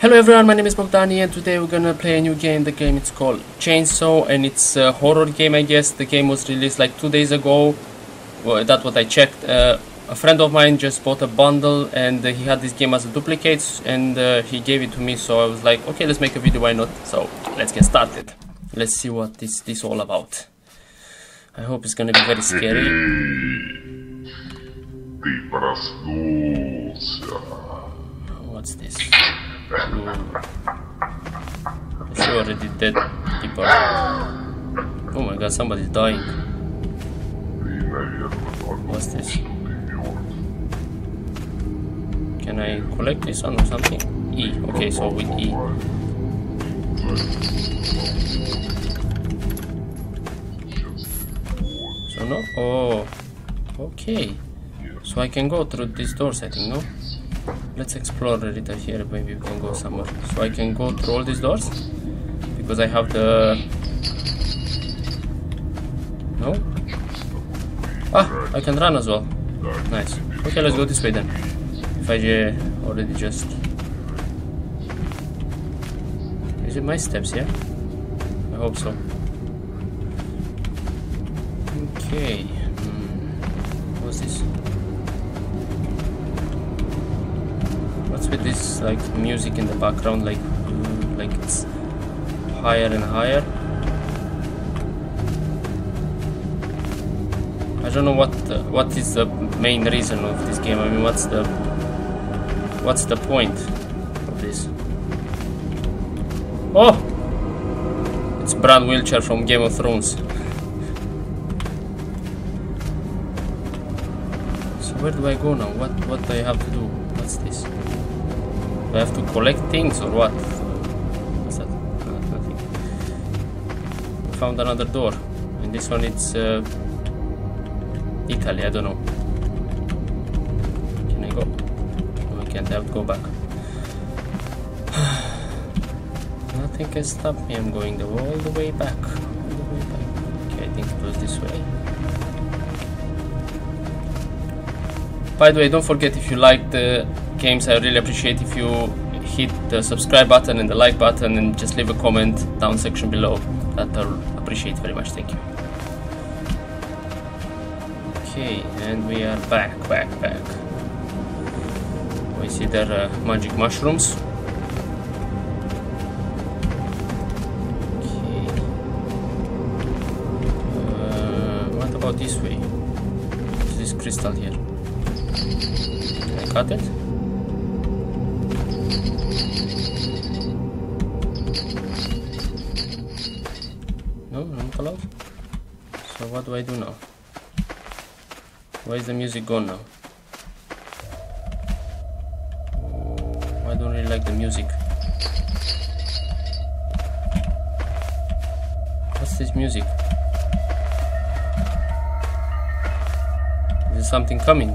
Hello everyone, my name is Bogdani and today we're gonna play a new game. The game it's called Chainsaw and it's a horror game I guess. The game was released like two days ago. Well, that's what I checked. Uh, a friend of mine just bought a bundle and uh, he had this game as a duplicate and uh, he gave it to me so I was like okay let's make a video why not so let's get started let's see what this this all about I hope it's gonna be very scary what's this She already dead people oh my god somebody's dying what's this can I collect this one or something? E. Okay, so with E. So no? Oh. Okay. So I can go through these doors, I think, no? Let's explore a little here. Maybe we can go somewhere. So I can go through all these doors? Because I have the... No? Ah, I can run as well. Nice. Okay, let's go this way then. If I already just... Is it my steps, yeah? I hope so. Okay. Like, music in the background, like, like it's higher and higher? I don't know what uh, what is the main reason of this game. I mean, what's the What's the point of this? Oh! It's Bran Wheelchair from Game of Thrones. so where do I go now? What what do I have to do? What's this? Do I have to collect things or what? What's that? No, nothing. Found another door. And this one it's uh, Italy, I don't know. Can I go? No, I can't, have to go back. Nothing can stop me. I'm going the, all the way back. All the way back. Okay, I think it was this way. By the way, don't forget if you like the games, I really appreciate if you hit the subscribe button and the like button and just leave a comment down section below. That I'll appreciate very much. Thank you. Okay, and we are back, back, back We see their uh, magic mushrooms. Okay. Uh, what about this way? This crystal here? Can I cut it? What do I do now? Where is the music gone now? Oh, I don't really like the music. What's this music? Is there something coming?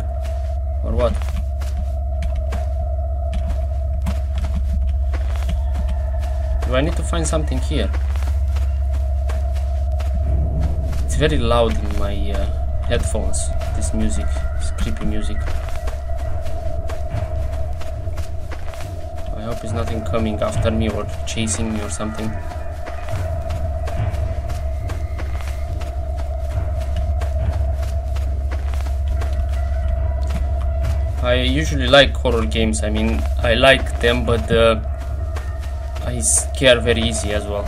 Or what? Do I need to find something here? It's very loud in my uh, headphones, this music, this creepy music. I hope it's nothing coming after me or chasing me or something. I usually like horror games, I mean, I like them, but uh, I scare very easy as well.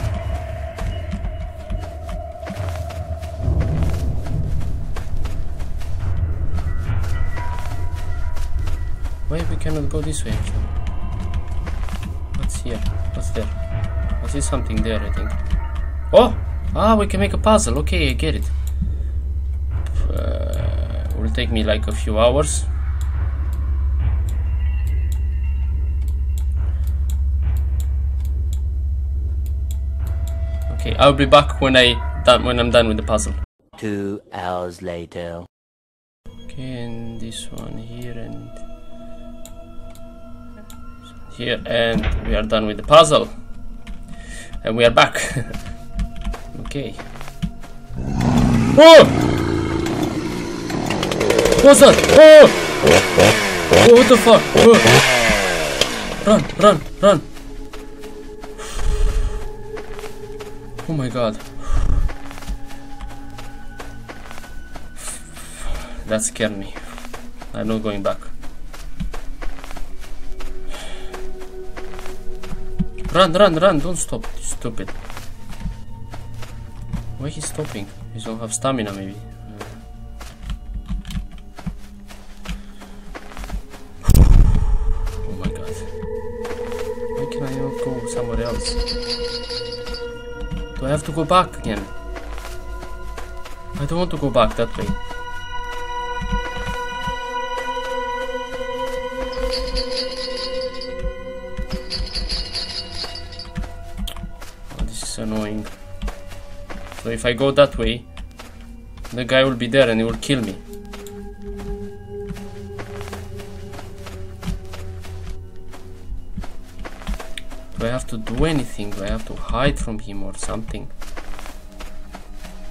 Cannot go this way actually? What's here? What's there? I see something there, I think. Oh! Ah, we can make a puzzle. Okay, I get it. Uh, will take me like a few hours. Okay, I'll be back when I done when I'm done with the puzzle. Two hours later. Okay, and this one here and here and we are done with the puzzle. And we are back. Okay. Whoa what's that Oh! what the fuck? Oh. Run run run. Oh my god. That scared me. I'm not going back. Run, run, run, don't stop, stupid. Why he's stopping? He don't have stamina maybe. Oh my god. Why can I not go somewhere else? Do I have to go back again? I don't want to go back that way. If I go that way, the guy will be there and he will kill me. Do I have to do anything? Do I have to hide from him or something?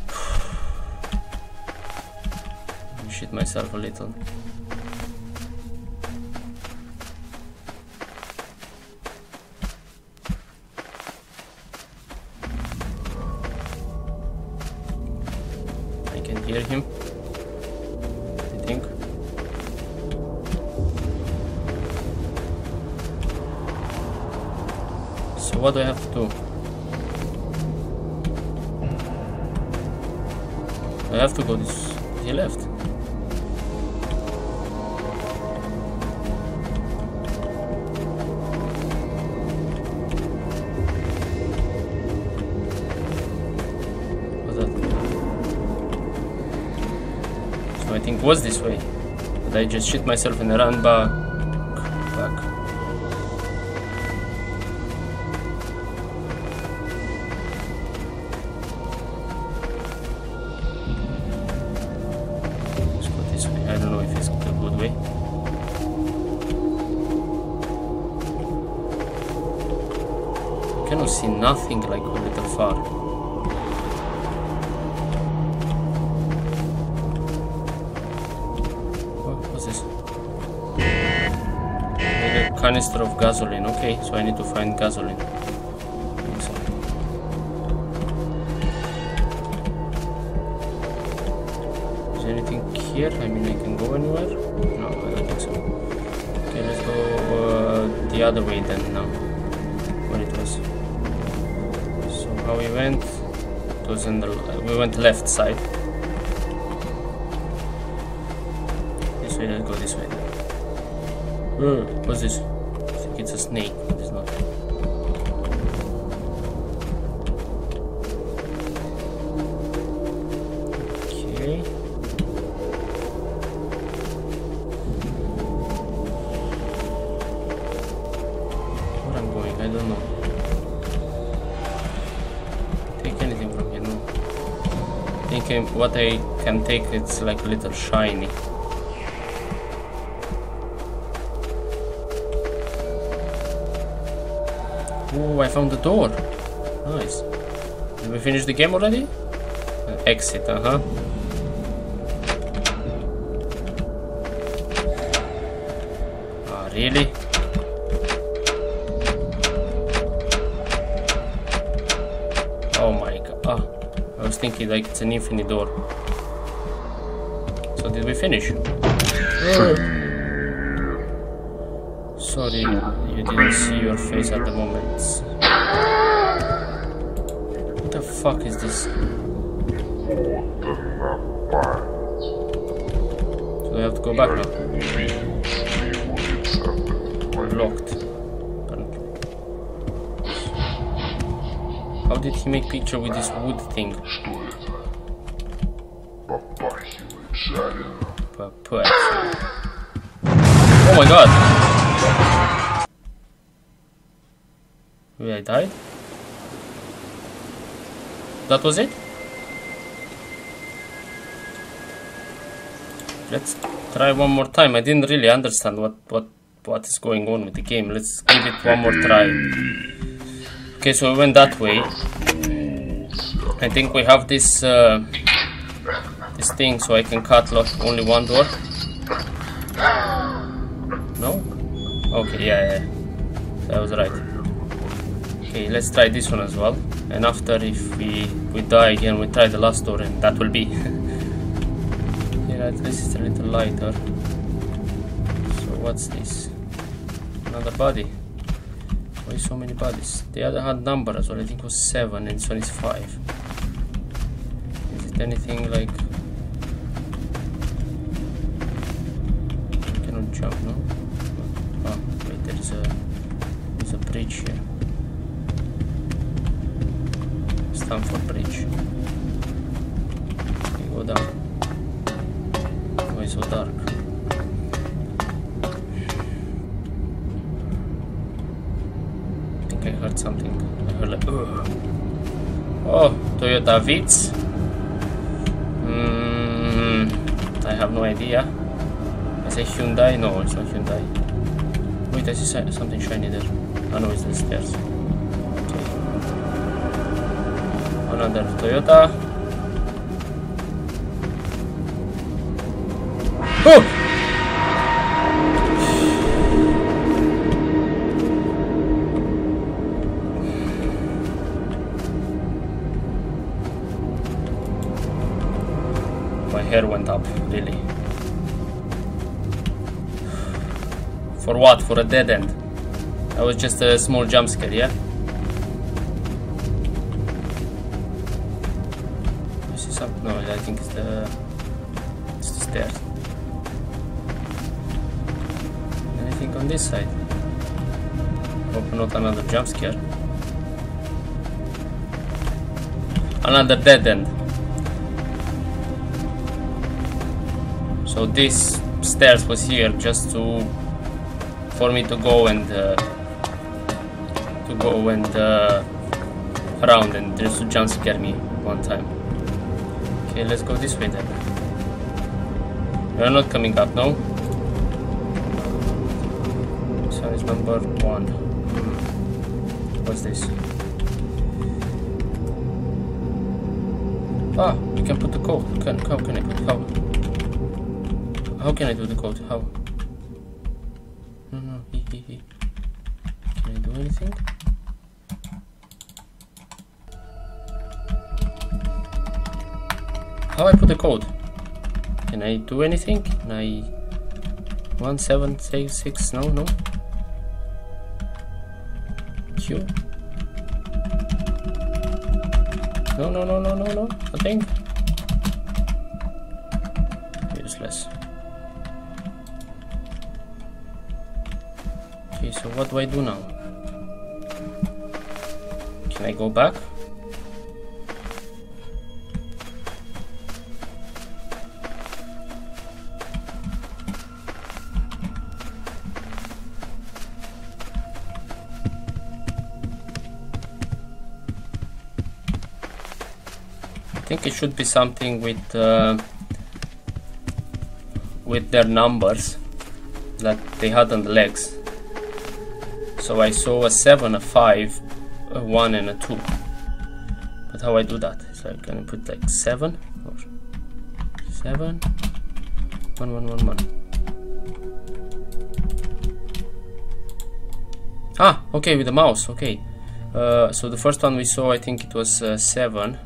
Shit myself a little. What do I have to do? I have to go this. He left. What's that? So I think was this way. But I just shit myself in ran back. Back. Okay, so I need to find gasoline. Is there anything here? I mean, I can go anywhere? No, I don't think so. Okay, let's go uh, the other way then now. Where it was. So how we went? It was in the. We went left side. This way, let's go this way. Uh, what's this? It's a snake, it's not. Okay. Where I'm going, I don't know. Take anything from. I think what I can take it's like a little shiny. Oh, I found the door. Nice. Did we finish the game already? Uh, exit, uh huh. Ah, really? Oh my god. Ah, I was thinking like it's an infinite door. So did we finish? Sorry, you didn't see your face at the moment. What the fuck is this? So I have to go back now. Locked. How did he make picture with this wood thing? Oh my god! That was it? Let's try one more time. I didn't really understand what, what, what is going on with the game. Let's give it one more try. Okay, so we went that way. I think we have this uh, this thing so I can cut lo- only one door. No? Okay, yeah, yeah. That was right. Okay, let's try this one as well. And after, if we we die again, we try the last door, and that will be. yeah, least it's a little lighter. So what's this? Another body. Why so many bodies? The other had number as well. I think it was seven, and this one is five. Is it anything like? I cannot jump, no. Oh, wait, there's a there's a bridge here. Stamford Bridge. You go down. Why so dark? I think I heard something. I heard like, Ugh. oh, Toyota Vitz. Mm, I have no idea. I say Hyundai. No, it's not Hyundai. Wait, I see something shiny there. I know it's the stairs. Toyota. My hair went up, really. For what? For a dead end? That was just a small jump scare, yeah? Think it's the it's the stairs. Anything on this side? Hope not another jump scare. Another dead end. So this stairs was here just to for me to go and uh, to go and uh, around and just to jump scare me one time. Okay, let's go this way then. Are not coming up, no? One is number one. What's this? Ah, we can put the code. Can, how can I put how? How can I do the code? How? How I put the code? Can I do anything? Can I... One seven six six? No, no. Q. No, no, no, no, no, no. Nothing. Useless. Okay, so what do I do now? Can I go back? Think it should be something with uh, with their numbers that they had on the legs. So I saw a 7, a 5, a 1 and a 2. But how I do that? So I'm gonna put like 7 or 7 1 1 1 1. Ah, okay, with the mouse, okay. Uh, so the first one we saw, I think it was uh, 7.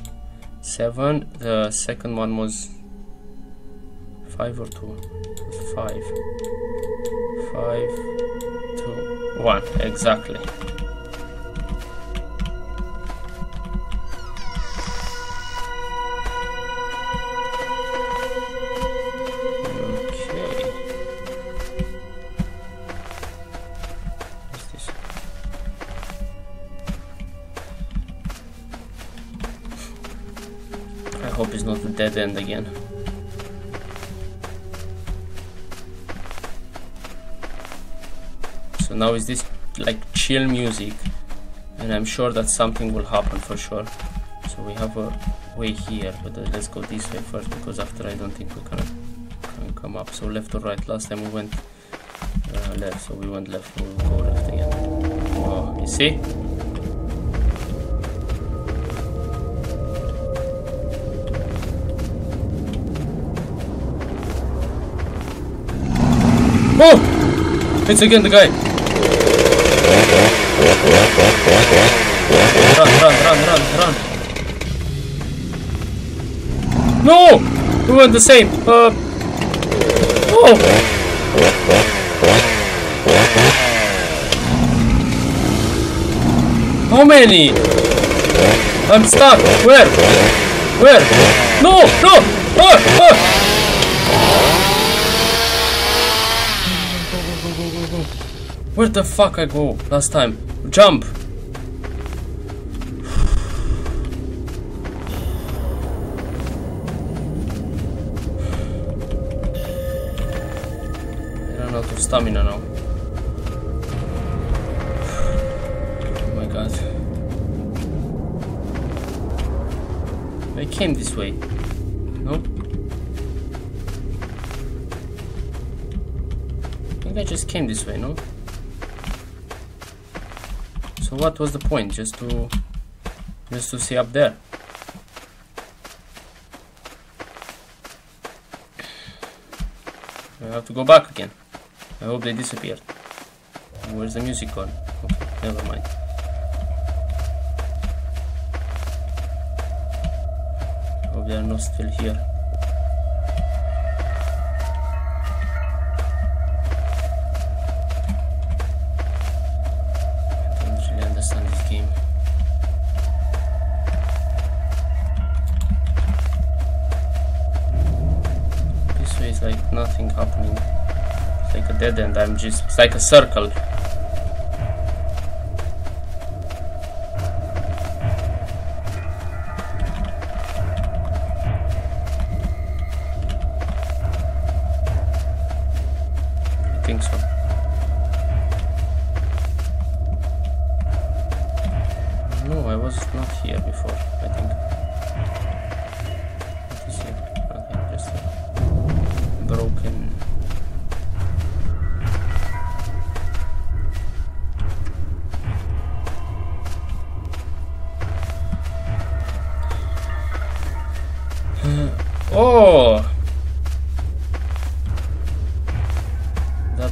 7. The second one was 5 or 2? It 5. 5, 2, 1. Exactly. I hope it's not a dead end again. So now is this like chill music and I'm sure that something will happen for sure. So we have a way here, but uh, let's go this way first because after I don't think we can, can come up. So left or right? Last time we went uh, left, so we went left, we'll go left again. Oh, you see? Oh! It's again the guy. Run, run, run, run, run. No! We went the same. Uh. Oh! How many? I'm stuck. Where? Where? No! No! Oh! Ah, oh! Ah. Where the fuck I go last time? Jump! I run out of stamina now. Oh my god. I came this way. Nope. I think I just came this way, no? So what was the point? Just to just to see up there. I have to go back again. I hope they disappeared. Where's the music gone? Okay, never mind. Hope they are not still here. Dead end. I'm just it's like a circle.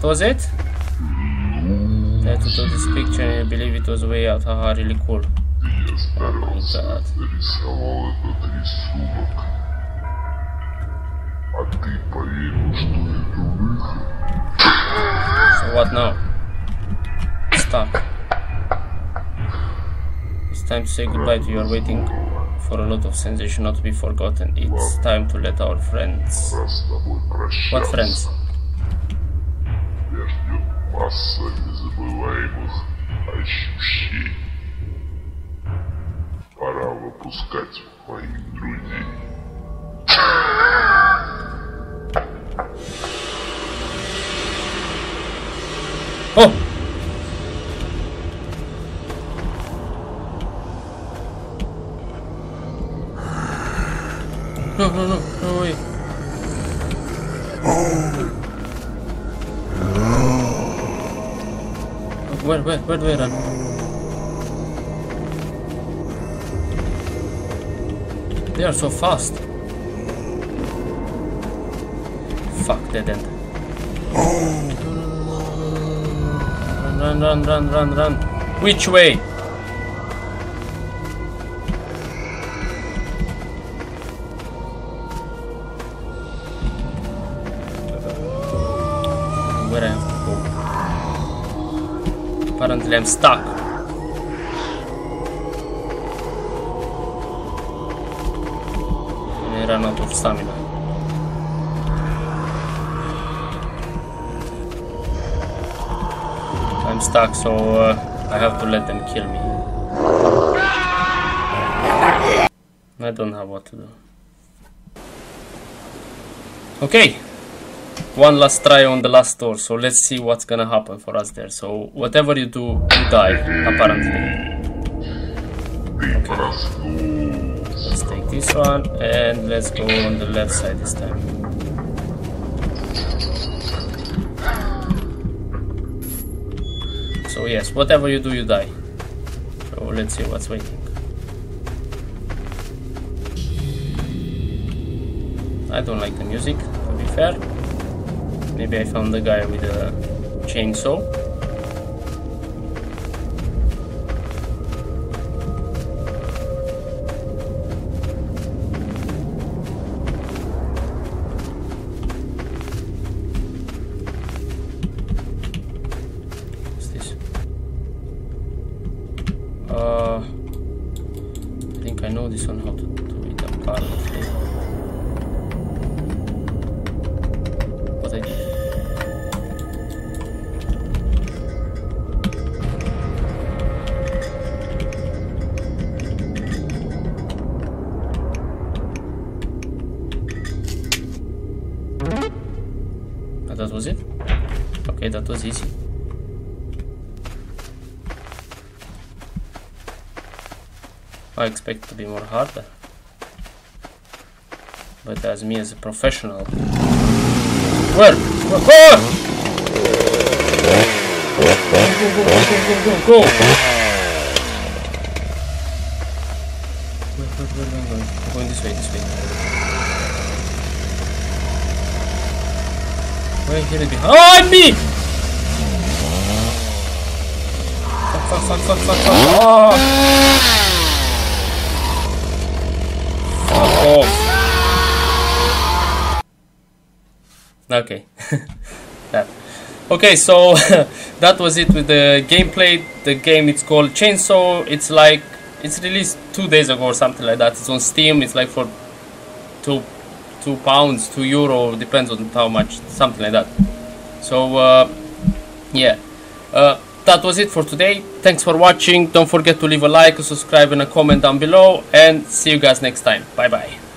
was it? That to this picture and I believe it was way out. Haha, really cool. Yes, So what now? Stuck. It's time to say goodbye to you. Are waiting for a lot of sensation not to be forgotten. It's time to let our friends. What friends? Масса незабываемых ощущений. Пора выпускать моих друзей. Where, where, where I run? They are so fast. Fuck, dead end. Run, run, run, run, run. Which way? Go? I'm stuck. And I ran out of stamina. I'm stuck, so uh, I have to let them kill me. I don't know what to do. Okay, one last try on the last door, so let's see what's gonna happen for us there. So whatever you do, you die, apparently. Okay, let's take this one and let's go on the left side this time. So yes, whatever you do, you die. So let's see what's waiting. I don't like the music, to be fair. Maybe I found the guy with a chainsaw. Was easy. I expect to be more harder. But as me as a professional. Where? Where? Go! Go, go, go, go, go, go, go! Going this way, this way. Where here it behind? Oh, me! Fuck, fuck, fuck, fuck, fuck, fuck. Oh! Fuck off. Okay. that. Okay, so that was it with the gameplay. The game it's called Chainsaw. It's like it's released two days ago or something like that. It's on Steam. It's like for two two pounds, two euro, depends on how much, something like that. So uh, yeah, uh, that was it for today. Thanks for watching. Don't forget to leave a like, subscribe, and a comment down below. And see you guys next time. Bye bye.